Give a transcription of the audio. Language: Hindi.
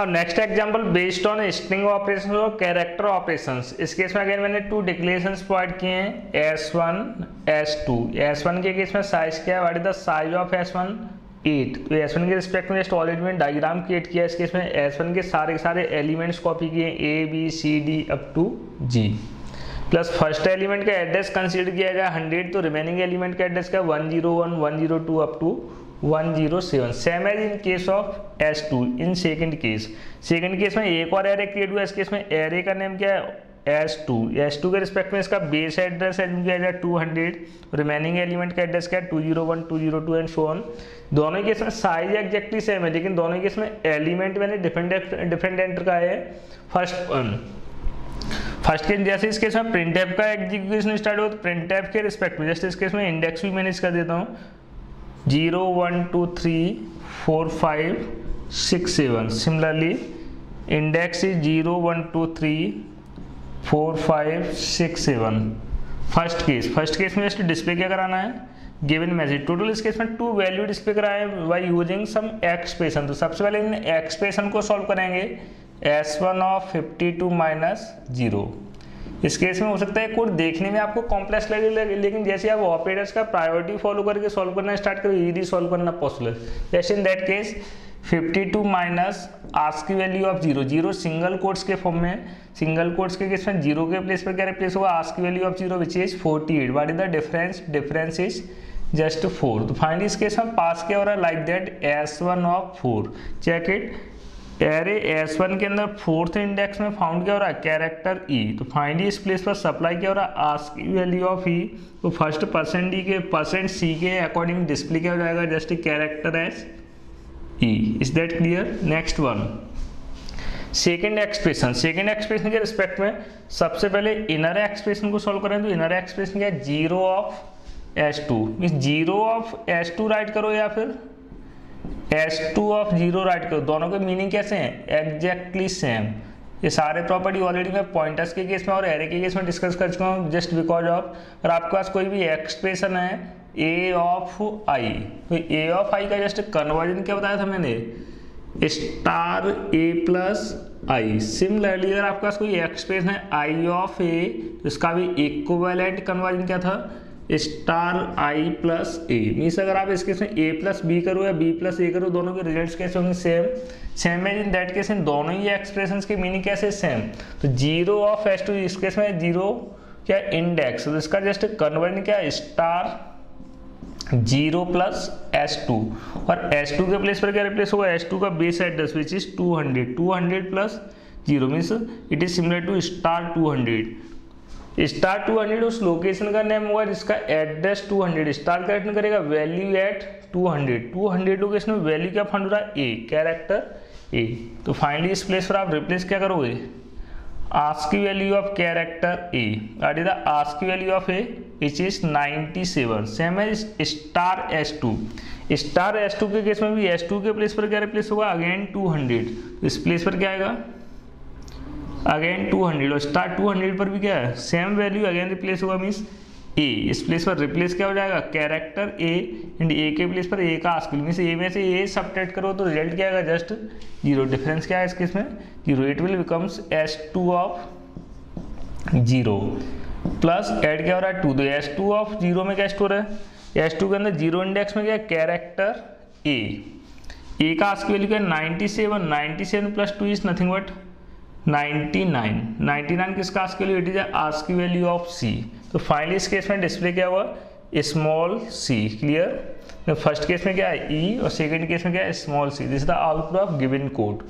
हाँ next example based on string operation और कैरेक्टर ऑपरेशंस इस केस में अगेन मैंने टू डिक्लेरेशंस प्रोवाइड किए हैं। S one S two S one के केस में साइज़ क्या है? What is the size of S one eight तो एस वन के रिस्पेक्ट में जस्ट ऑलरेडी मैंने डायग्राम क्रिएट किया इस केस में एस वन के सारे सारे एलिमेंट्स कॉपी किए A B C D up to G plus first element का एड्रेस कंसीडर किया जाए हंड्रेड तो रिमेनिंग एलिमेंट का एड्रेस क्या? One zero one one zero two up to 107 same as in case of S2 in second case second case में एक और एरे क्रिएट हुआ इस केस में एरे का नेम क्या है? S2 S2 के रिस्पेक्ट में इसका बेस एड्रेस एड किया जाए 200 रिमेनिंग एलिमेंट का एड्रेस क्या है? 201 202 एंड सो ऑन दोनों केस में साइज़ एग्जैक्टली सेम है, लेकिन दोनों केस में एलिमेंट मैंने डिफरेंट डिफरेंट एंटर का है। फ़र्स्ट वन फ़र्स्ट केस जैसे इस केस में प्रिंट का एग्जीक्यूशन स्टार्ट हो तो प्रिंट के रिस्पेक्ट में, जैसे इस केस में इंडेक्स भी मैनेज कर देता हूँ। Zero one two three four five six seven similarly index is zero one two three four five six seven first case first case में जस्ट डिस्प्ले क्या कराना है? गिवन मैसेज टोटल इस केस में टू वैल्यू डिस्प्ले कराए बाई यूजिंग सम एक्सप्रेशन तो सबसे पहले इन एक्सप्रेशन को सॉल्व करेंगे. S one of fifty two minus zero इस केस में हो सकता है कोड देखने में आपको कॉम्प्लेक्स लगे लेकिन जैसे आप ऑपरेटर्स का प्रायोरिटी फॉलो करके सॉल्व करना स्टार्ट करो इजी सॉल्व करना पॉसिबल जैसे in that case 52 two minus ASCII की value of zero zero single quotes के फॉर्म में सिंगल कोड्स के केस में ज़ीरो के प्लेस पर क्या रिप्लेस होगा आस्क की value of zero which is 48 what is the difference difference is just four तो फाइनली इस केस में पास क्या हो रहा है? Like that S one of four check it array S one के अंदर फोर्थ इंडेक्स में फाउंड क्या हो रहा है? Character E e. तो फाइनली इस प्लेस पर सप्लाई क्या हो रहा है? आस्क वैल्यू ऑफ़ ई तो फ़र्स्ट परसेंट डी के परसेंट सी के अकॉर्डिंग डिस्प्ले क्या हो जाएगा? Just character S E is that clear next one second expression second expression के रिस्पेक्ट में सबसे पहले इनर एक्सप्रेशन को सोल्व करें तो इनर एक्सप्रेशन क्या है? Zero of S two mean zero of S two write करो या फिर S two of zero write करो। दोनों के मीनिंग कैसे हैं? एग्जैक्टली सेम ये सारे प्रॉपर्टी ऑलरेडी मैं पॉइंटर्स के केस में और एरे के केस में डिस्कस कर चुका हूँ जस्ट बिकॉज़ ऑफ़ और आपके पास कोई भी एक्सप्रेशन है ए ऑफ़ आई तो ए ऑफ़ आई का जस्ट कन्वर्जन क्या बताया था मैंने? Star A plus I similarly अगर आपके पास कोई एक्सप्रेशन है आई ऑफ़ ए तो इसका भी इक्वलेंट कन्वर्जन क्या था? Star I plus A. Means अगर आप इस केस में ए प्लस बी करो या बी प्लस ए करो, दोनों के रिजल्ट्स कैसे होंगे? Same same as in that case इन दोनों ही एक्सप्रेशन के मीनिंग कैसे? सेम तो ज़ीरो ऑफ़ एस टू इस केस में ज़ीरो क्या इंडेक्स तो इसका जस्ट कन्वर्ट क्या? Star zero plus S two और एस टू के प्लेस पर क्या रिप्लेस होगा? एस टू का base address which is two hundred two hundred plus zero means it is similar to star two hundred star 200 उस लोकेशन का नेम होगा जिसका एड्रेस 200 स्टार का रिटर्न करेगा वैल्यू एट 200 200 लोकेशन में वैल्यू क्या फंड हो रहा है? ए कैरेक्टर ए तो फाइनली इस प्लेस पर आप रिप्लेस क्या करोगे? ASCII value of character A the ASCII value of A which is 97 same as star S two star S two के केस में भी एस टू के प्लेस पर क्या रिप्लेस होगा? अगेन 200 इस प्लेस पर क्या आएगा? अगेन 200 और स्टार 200 पर भी क्या है? सेम वैल्यू अगेन रिप्लेस होगा मीन्स ए इस प्लेस पर रिप्लेस क्या हो जाएगा? कैरेक्टर ए एंड ए के प्लेस पर ए का आस्क मीन्स ए में से ए सब्ट्रैक्ट करो तो रिज़ल्ट क्या आएगा? जस्ट ज़ीरो डिफरेंस क्या है इसके इसमें? Zero it will becomes S two of zero plus add क्या हो रहा है? टू तो एस टू ऑफ़ ज़ीरो में क्या स्टोर है एस टू के अंदर ज़ीरो इंडेक्स में क्या कैरेक्टर ए ए का आस्क वैल्यू क्या है? Seven ninety seven plus two is nothing but 99 99 cast के लिए? इट इज़ आज की वैल्यू ऑफ़ सी तो फाइनली इस केस में डिस्प्ले क्या हुआ? Small C clear first case में क्या है? ई e और सेकंड केस में क्या है? Small C this the output of given code